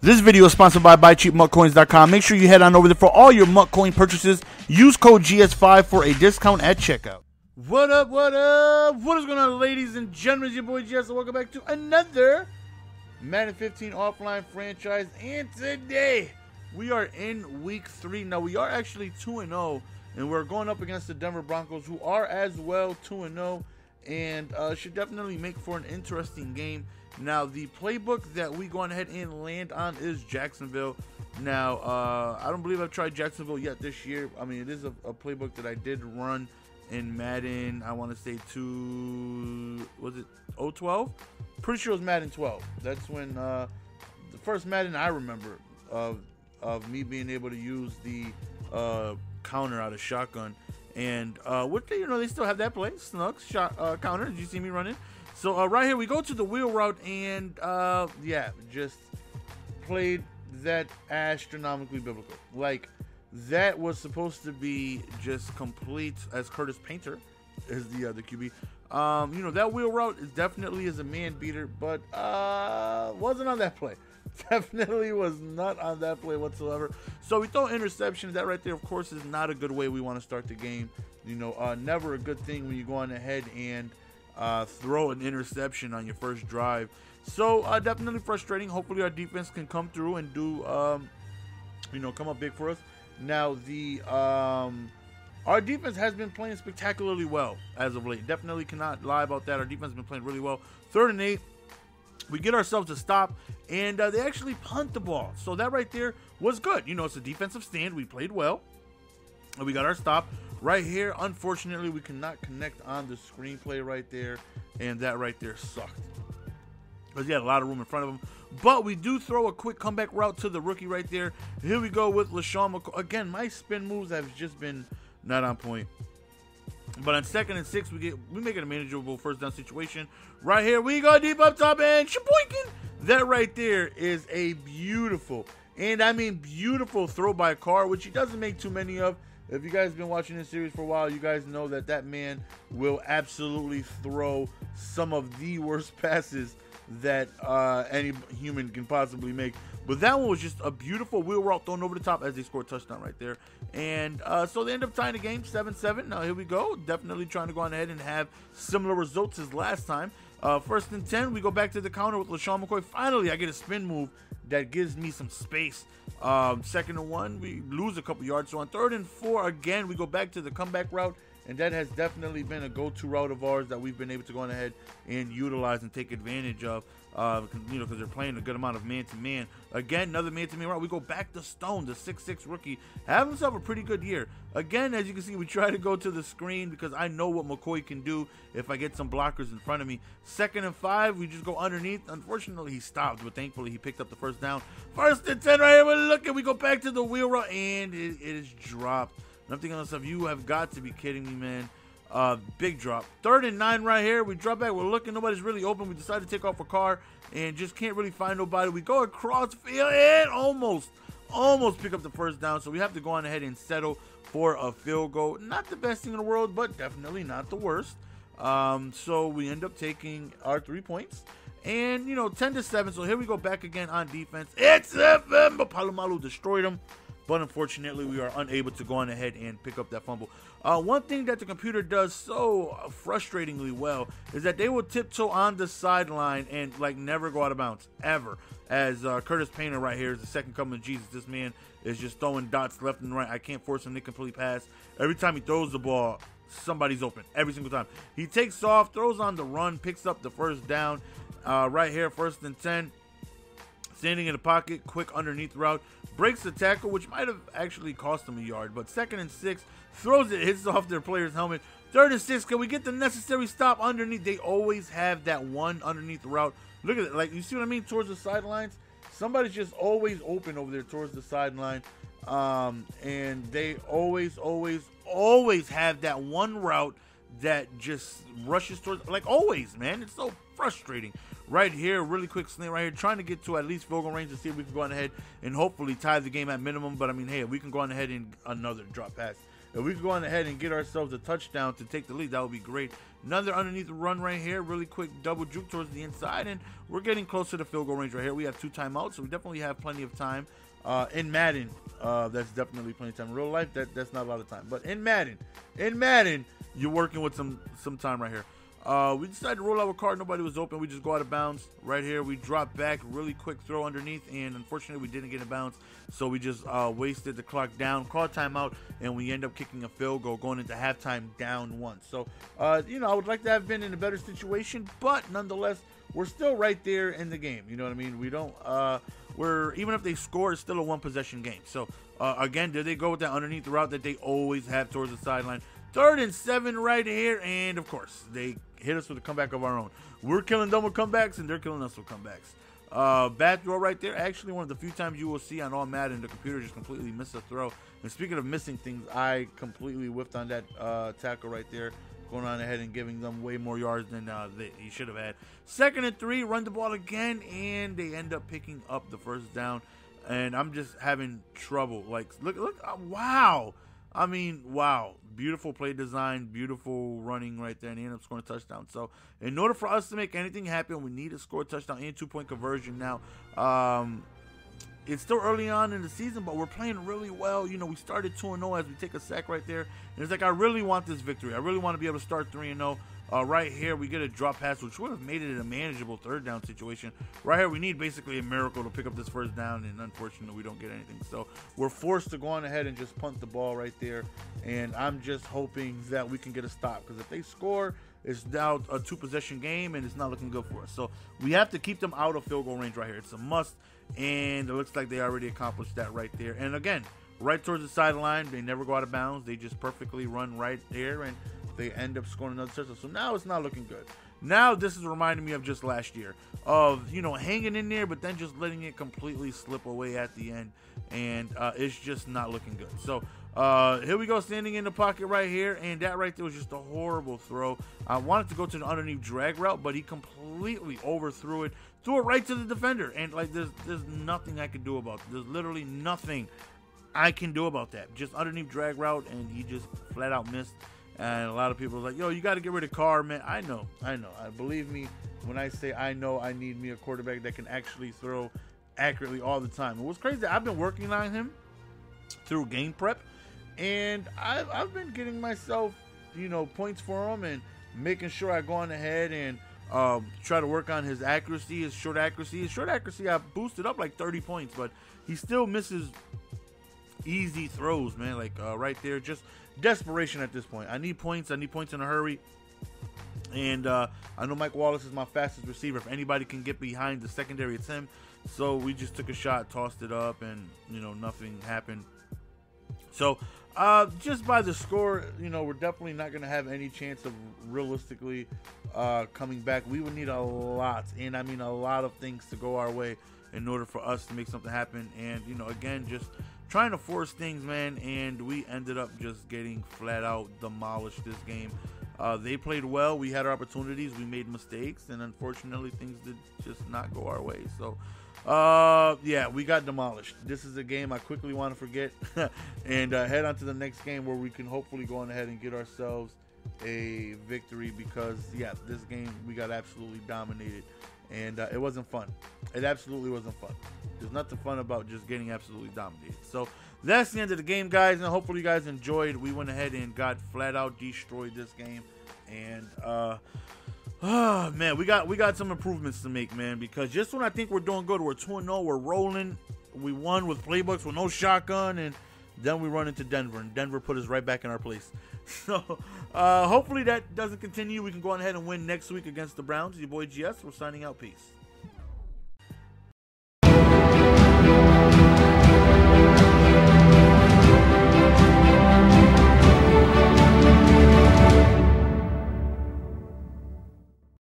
This video is sponsored by BuyCheapMutCoins.com. Make sure you head on over there for all your MUT Coin purchases. Use code GS5 for a discount at checkout. What up, what up? What is going on, ladies and gentlemen? It's your boy GS, and welcome back to another Madden 15 offline franchise. And today, we are in week three. Now, we are actually 2 0, and we're going up against the Denver Broncos, who are as well 2 0, and uh, should definitely make for an interesting game. Now, the playbook that we go ahead and land on is Jacksonville. Now, uh, I don't believe I've tried Jacksonville yet this year. I mean, it is a, a playbook that I did run in Madden. I want to say two was it 012? Pretty sure it was Madden 12. That's when uh, the first Madden I remember of of me being able to use the uh, counter out of shotgun. And uh, what they, you know, they still have that play, Snug shot uh, counter. Did you see me running? So uh, right here we go to the wheel route, and uh, yeah, just played that astronomically biblical. Like that was supposed to be just complete as Curtis Painter is the other QB. Um, you know that wheel route is definitely is a man beater, but uh, wasn't on that play. Definitely was not on that play whatsoever. So we throw interception. That right there, of course, is not a good way we want to start the game. You know, uh, never a good thing when you go on ahead and uh, throw an interception on your first drive. So uh, definitely frustrating. Hopefully our defense can come through and do, um, you know, come up big for us. Now the um, our defense has been playing spectacularly well as of late. Definitely cannot lie about that. Our defense has been playing really well. Third and eight. We get ourselves a stop, and uh, they actually punt the ball. So that right there was good. You know, it's a defensive stand. We played well, and we got our stop. Right here, unfortunately, we cannot connect on the screenplay right there, and that right there sucked. Because he had a lot of room in front of him. But we do throw a quick comeback route to the rookie right there. Here we go with LeSean McCoy. Again, my spin moves have just been not on point. But on second and six, we get we make it a manageable first down situation. Right here, we go deep up top and shaboinkin. That right there is a beautiful, and I mean beautiful throw by Carr, which he doesn't make too many of. If you guys have been watching this series for a while, you guys know that that man will absolutely throw some of the worst passes that uh, any human can possibly make. But that one was just a beautiful wheel route thrown over the top as they scored touchdown right there. And uh, so they end up tying the game 7 7. Now here we go. Definitely trying to go on ahead and have similar results as last time. Uh, first and 10, we go back to the counter with LeSean McCoy. Finally, I get a spin move that gives me some space. Um, second and one, we lose a couple yards. So on third and four, again, we go back to the comeback route. And that has definitely been a go to route of ours that we've been able to go on ahead and utilize and take advantage of. Uh, you know, because they're playing a good amount of man to man. Again, another man to man route. We go back to Stone, the six-six rookie, have himself a pretty good year. Again, as you can see, we try to go to the screen because I know what McCoy can do if I get some blockers in front of me. Second and five, we just go underneath. Unfortunately, he stopped, but thankfully he picked up the first down. First and ten right here. We're looking. We go back to the wheel route, and it, it is dropped. I'm thinking myself, you have got to be kidding me, man. Uh, big drop. Third and nine right here. We drop back. We're looking. Nobody's really open. We decide to take off a car and just can't really find nobody. We go across field and almost, almost pick up the first down. So we have to go on ahead and settle for a field goal. Not the best thing in the world, but definitely not the worst. Um, so we end up taking our three points. And, you know, 10 to 7. So here we go back again on defense. It's FM, Polamalu destroyed him but unfortunately we are unable to go on ahead and pick up that fumble. Uh, one thing that the computer does so frustratingly well is that they will tiptoe on the sideline and like never go out of bounds ever. As uh, Curtis Painter right here is the second coming of Jesus. This man is just throwing dots left and right. I can't force him to complete pass. Every time he throws the ball, somebody's open. Every single time he takes off, throws on the run, picks up the first down. Uh, right here, first and ten standing in the pocket, quick underneath route, breaks the tackle, which might have actually cost them a yard. But second and six, throws it, hits off their player's helmet. Third and six, can we get the necessary stop underneath? They always have that one underneath route. Look at it, like you see what I mean towards the sidelines. Somebody's just always open over there towards the sideline, um, and they always, always, always have that one route that just rushes towards. Like always, man. It's so frustrating right here. Really quick slant right here, trying to get to at least field goal range to see if we can go on ahead and hopefully tie the game at minimum. But I mean, hey, we can go on ahead and another drop pass. if we could go on ahead and get ourselves a touchdown to take the lead, that would be great. Another underneath run right here, really quick double juke towards the inside, and we're getting closer to the field goal range right here. We have two timeouts, so we definitely have plenty of time. Uh, in Madden, uh, that's definitely plenty of time. In real life, that that's not a lot of time. But in Madden, in Madden, you're working with some some time right here. Uh, we decided to roll out a card. Nobody was open. We just go out of bounds right here. We drop back, really quick throw underneath, and unfortunately we didn't get a bounce. So we just uh, wasted the clock down, call timeout, and we end up kicking a field goal, going into halftime down one. So uh, you know, I would like to have been in a better situation, but nonetheless, we're still right there in the game. You know what I mean? We don't. We're even if they score, it's still a one possession game. So uh, again, did they go with that underneath route that they always have towards the sideline? Third and seven right here, and of course they hit us with a comeback of our own. We're killing them with comebacks, and they're killing us with comebacks. Uh, bad throw right there. Actually, one of the few times you will see on all Madden the computer just completely miss a throw. And speaking of missing things, I completely whiffed on that uh, tackle right there, going on ahead and giving them way more yards than uh, they, he should have had. Second and three, run the ball again, and they end up picking up the first down. And I'm just having trouble. Like, look, look, uh, wow. I mean, wow. Beautiful play design, beautiful running right there, and he ended up scoring a touchdown. So, in order for us to make anything happen, we need to score a touchdown and two point conversion now. Um, it's still early on in the season, but we're playing really well. You know, we started 2 0 as we take a sack right there. And it's like, I really want this victory. I really want to be able to start 3 0. Uh, right here, we get a drop pass, which would have made it a manageable third down situation. Right here, we need basically a miracle to pick up this first down, and unfortunately, we don't get anything. So we're forced to go on ahead and just punt the ball right there. And I'm just hoping that we can get a stop because if they score, it's now a two possession game, and it's not looking good for us. So we have to keep them out of field goal range right here. It's a must, and it looks like they already accomplished that right there. And again, right towards the sideline, they never go out of bounds. They just perfectly run right there, and they end up scoring another touchdown. So now it's not looking good. Now this is reminding me of just last year of you know hanging in there, but then just letting it completely slip away at the end, and uh, it's just not looking good. So uh, here we go, standing in the pocket right here, and that right there was just a horrible throw. I wanted to go to the underneath drag route, but he completely overthrew it, threw it right to the defender, and like there's there's nothing I can do about it. There's literally nothing I can do about that. Just underneath drag route, and he just flat out missed. And a lot of people are like, yo, you got to get rid of Carr, man. I know, I know. I believe me when I say I know I need me a quarterback that can actually throw accurately all the time. It was crazy. I've been working on him through game prep, and I've, I've been getting myself, you know, points for him and making sure I go on ahead and um, try to work on his accuracy, his short accuracy. His short accuracy, I boosted up like 30 points, but he still misses easy throws, man. Like uh, right there, just desperation at this point. I need points. I need points in a hurry. And uh, I know Mike Wallace is my fastest receiver. If anybody can get behind the secondary, it's him. So we just took a shot, tossed it up, and you know nothing happened. So uh, just by the score, you know we're definitely not going to have any chance of realistically uh, coming back. We would need a lot, and I mean a lot of things to go our way in order for us to make something happen. And you know, again, just trying to force things, man, and we ended up just getting flat out demolished this game. Uh, they played well. We had our opportunities. We made mistakes, and unfortunately, things did just not go our way. So, uh, yeah, we got demolished. This is a game I quickly want to forget and uh, head on to the next game where we can hopefully go on ahead and get ourselves a victory because, yeah, this game we got absolutely dominated and uh, it wasn't fun. It absolutely wasn't fun. There's nothing fun about just getting absolutely dominated. So that's the end of the game, guys, and hopefully you guys enjoyed. We went ahead and got flat out destroyed this game, and uh, oh man, we got we got some improvements to make, man. Because just when I think we're doing good, we're two zero, we're rolling. We won with playbooks with no shotgun, and then we run into Denver, and Denver put us right back in our place. So uh, hopefully that doesn't continue. We can go ahead and win next week against the Browns. Your boy GS. We're signing out. Peace.